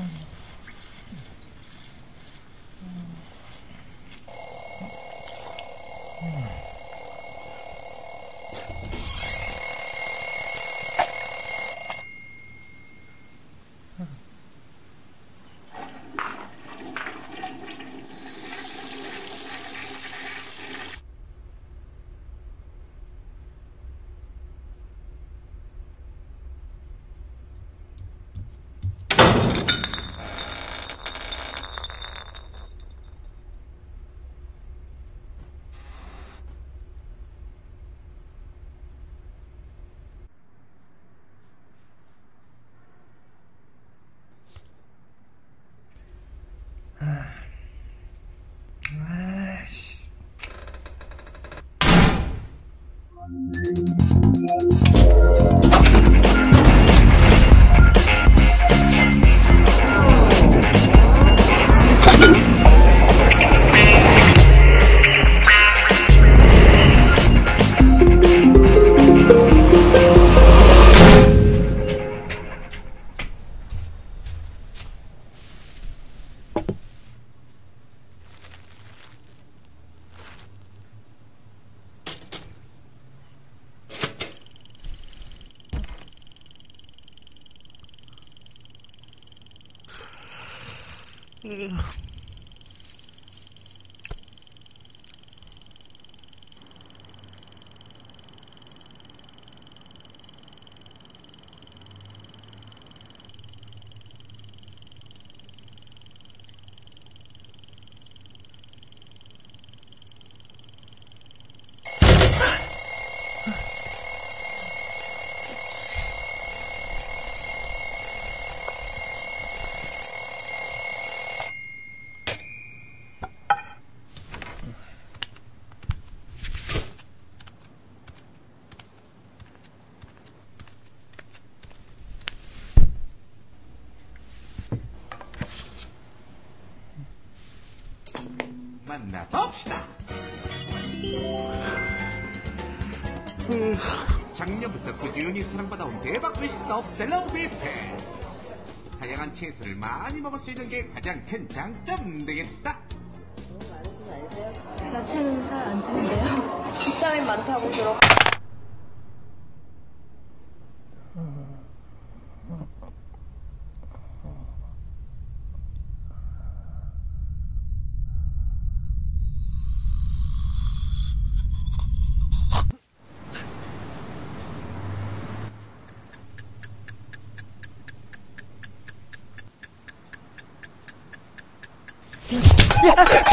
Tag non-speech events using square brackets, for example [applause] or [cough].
coming. 嗯。 만나봅시다. 작년부터 꾸준히 사랑받아온 대박 외식 사업 샐러드 뷔페. 다양한 채소를 많이 먹을 수 있는 게 가장 큰 장점 되겠다. 야채는 살안 찌는데요. [laughs] 비타민 많다고 들어. Yeah. [laughs]